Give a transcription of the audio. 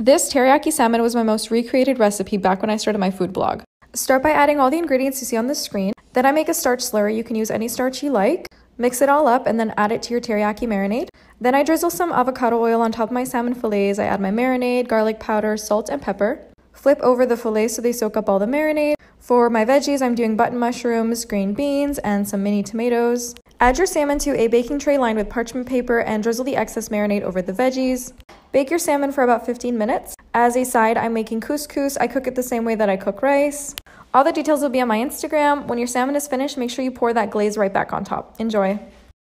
This teriyaki salmon was my most recreated recipe back when I started my food blog. Start by adding all the ingredients you see on the screen. Then I make a starch slurry. You can use any starch you like. Mix it all up and then add it to your teriyaki marinade. Then I drizzle some avocado oil on top of my salmon fillets. I add my marinade, garlic powder, salt, and pepper. Flip over the fillets so they soak up all the marinade. For my veggies, I'm doing button mushrooms, green beans, and some mini tomatoes. Add your salmon to a baking tray lined with parchment paper and drizzle the excess marinade over the veggies. Bake your salmon for about 15 minutes. As a side, I'm making couscous. I cook it the same way that I cook rice. All the details will be on my Instagram. When your salmon is finished, make sure you pour that glaze right back on top. Enjoy.